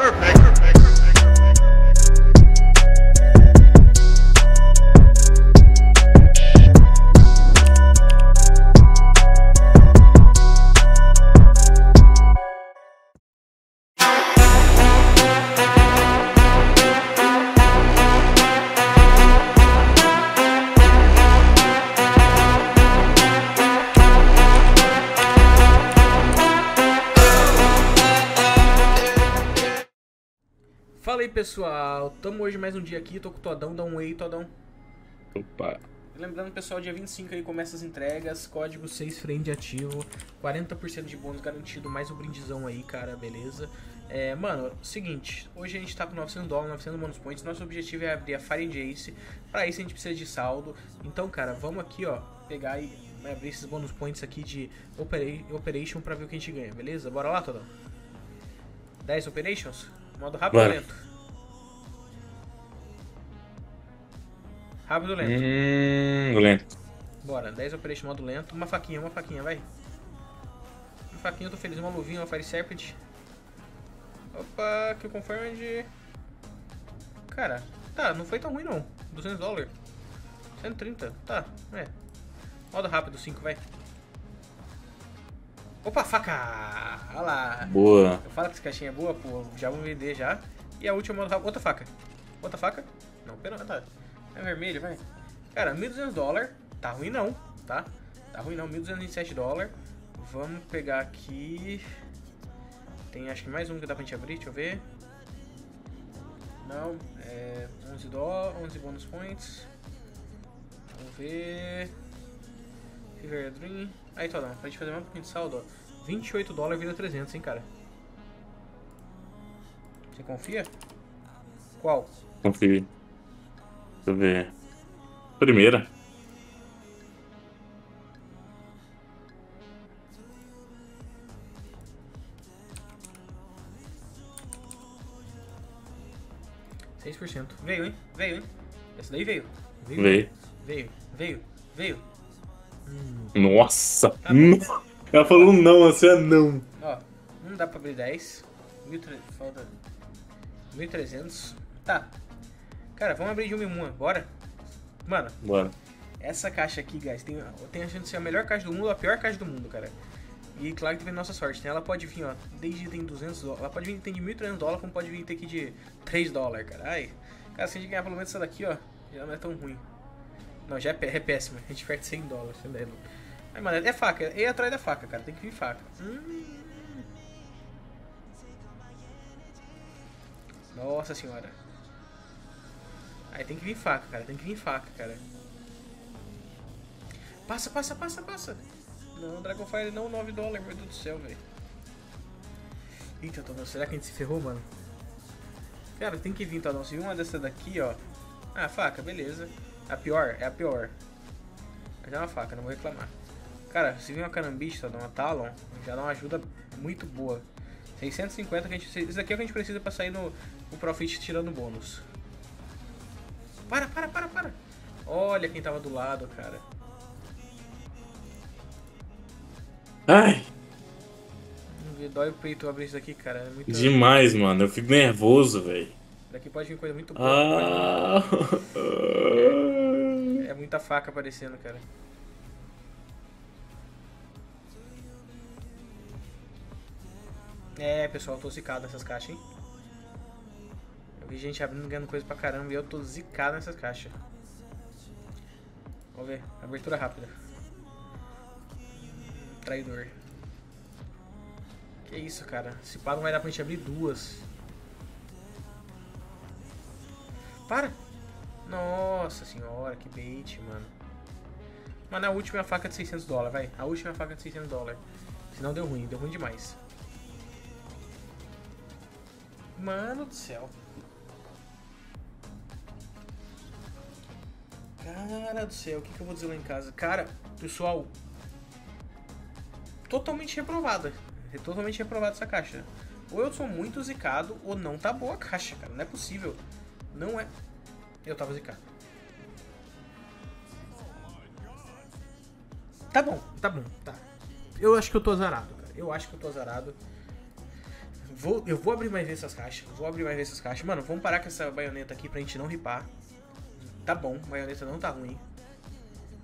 Perfect. Fala aí pessoal, tamo hoje mais um dia aqui, tô com o Todão, dá um oi Todão. Opa. Lembrando pessoal, dia 25 aí começa as entregas, código 6 friend ativo, 40% de bônus garantido, mais o um brindizão aí, cara, beleza? É, mano, seguinte, hoje a gente tá com 900 dólares, 900 bônus points, nosso objetivo é abrir a Fire Jace, pra isso a gente precisa de saldo, então cara, vamos aqui ó, pegar e abrir esses bônus points aqui de Operation pra ver o que a gente ganha, beleza? Bora lá, Todão? 10 Operations? Modo rápido ou lento? Rápido ou lento? Hum, lento. Bora, 10 Operation modo lento. Uma faquinha, uma faquinha, vai. Uma faquinha, eu tô feliz. Uma luvinha, uma Fire Serpent. Opa, que confirmed. Cara, tá, não foi tão ruim não. 200 dólares. 130, tá, é. Modo rápido, 5, vai. Opa, faca! Olha lá. Boa. Eu falo que essa caixinha é boa, pô, já vou vender já. E a última, outra faca. Outra faca? Não, pera, tá. É vermelho, vai. Cara, 1.200 dólares. Tá ruim não, tá? Tá ruim não, 1.227 dólares. Vamos pegar aqui... Tem acho que mais um que dá pra gente abrir, deixa eu ver. Não, é 11 dólares, 11 bonus points. Vamos ver... Fever Dream. Aí, Todão, pra gente fazer mais um pouquinho de saldo, ó. 28 dólares vira 300, hein, cara. Você confia? Qual? Confio. Deixa eu ver. Primeira. Seis por cento. Veio, hein? Veio, hein? Essa daí veio. Veio. Veio. Veio. Veio. veio. Hum. Nossa! Tá. Ela falou não, você é não. Ó, não dá pra abrir 10. 1.300. Falta. 1.300. Tá. Cara, vamos abrir de uma em uma. Bora? Mano. Bora. Essa caixa aqui, guys, tem, tem a chance de ser a melhor caixa do mundo ou a pior caixa do mundo, cara. E claro que vem nossa sorte, né? Ela pode vir, ó, desde tem 200 dólares. Ela pode vir tem de 1.300 dólares, como pode vir ter aqui de 3 dólares, cara. Ai. Cara, se a gente ganhar pelo menos essa daqui, ó, já não é tão ruim. Não, já é, é péssima. A gente perde 100 dólares. Mas, mano, é faca. É atrás da faca, cara. Tem que vir faca. Hum. Nossa senhora. Aí tem que vir faca, cara. Tem que vir faca, cara. Passa, passa, passa, passa. Não, Dragonfire não, 9 dólares, meu Deus do céu, velho. Eita, Todão, será que a gente se ferrou, mano? Cara, tem que vir, Todão. Se vir uma dessa daqui, ó. Ah, faca, beleza. A pior, é a pior. Mas é uma faca, não vou reclamar. Cara, se vir uma canambista, uma Talon, já dá uma ajuda muito boa. 650 que a gente... Isso aqui é o que a gente precisa pra sair no, no Profit tirando bônus. Para, para, para, para. Olha quem tava do lado, cara. Ai. Dói o peito abrir isso aqui, cara. É muito... Demais, mano. Eu fico nervoso, velho. Daqui pode vir coisa muito boa. Ah. É, é muita faca aparecendo, cara. É, pessoal, tô zicado nessas caixas, hein? Vi gente abrindo ganhando coisa pra caramba e eu tô zicado nessas caixas. Vamos ver, abertura rápida. Traidor. Que isso, cara? Se pá não vai dar pra gente abrir duas. Para! Nossa senhora, que bait, mano. Mano, a última é a faca de 600 dólares, vai. A última é a faca de 600 dólares. Senão deu ruim, deu ruim demais. Mano do céu. Cara do céu, o que, que eu vou dizer lá em casa? Cara, pessoal, totalmente reprovada. É totalmente reprovada essa caixa. Ou eu sou muito zicado, ou não tá boa a caixa, cara. Não é possível. Não é. Eu tava zicado. Tá bom, tá bom, tá. Eu acho que eu tô azarado, cara. Eu acho que eu tô azarado. Vou, eu vou abrir mais vezes essas caixas. Vou abrir mais vezes essas caixas. Mano, vamos parar com essa baioneta aqui pra gente não ripar. Tá bom, a baioneta não tá ruim.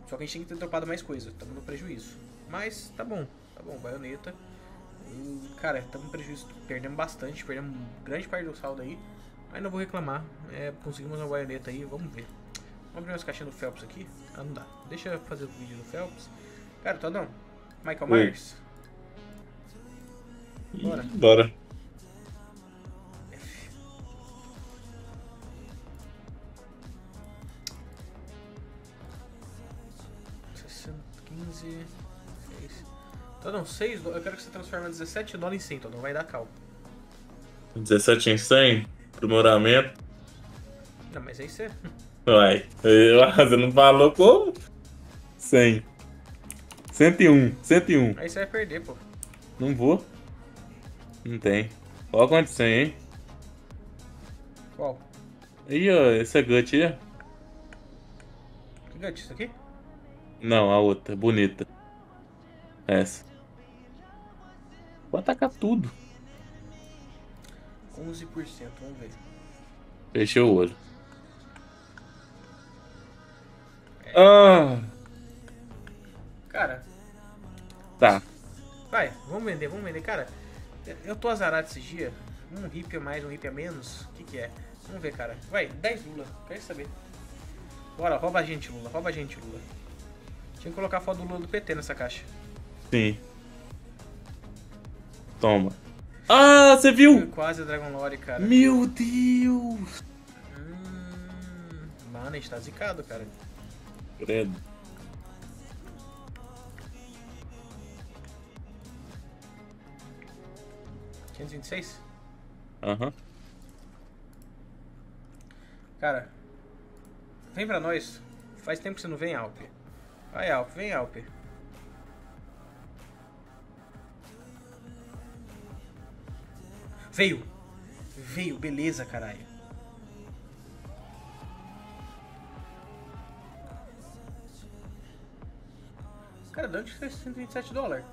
Só que a gente tem que ter dropado mais coisa. Tamo no prejuízo. Mas tá bom, tá bom, baioneta. E, cara, tamo no prejuízo. Perdemos bastante, perdemos grande parte do saldo aí. Mas não vou reclamar. É, conseguimos uma baioneta aí, vamos ver. Vamos abrir umas caixinhas do Phelps aqui. Ah, não dá. Deixa eu fazer o vídeo do Phelps. Cara, Todão. Michael Oi. Myers. Bora. Bora. 15, 6. Todão, 6 Eu quero que você transforme 17 dólares em 100, Todão. Vai dar cal. 17 em 100. Aprimoramento. Não, mas aí você. Uai. Você não falou como? 100. 101. 101. Aí você vai perder, pô. Não vou. Não tem. Olha quanto 100, hein? Qual? Aí, ó. Esse é gut aí. Que gut isso aqui? Não, a outra. Bonita. Essa. Vou atacar tudo. 11%, vamos ver. Fechei o olho. Ah, Cara, tá. vai, vamos vender, vamos vender. Cara, eu tô azarado esses dias. Um hip a mais, um hip a menos. O que que é? Vamos ver, cara. Vai, 10 Lula, quero saber. Bora, rouba a gente, Lula, rouba a gente, Lula. Tinha que colocar a foto do Lula do PT nessa caixa. Sim. Toma. Ah, você viu? Quase a Dragon Lore, cara. Meu Deus. Hum, mano, a gente tá zicado, cara. Credo. 526? Aham. Cara, vem pra nós. Faz tempo que você não vem, Alp. Vai, Alp, vem, Alp. Veio. Veio, beleza, caralho. Cara, de onde que foi 127 dólares?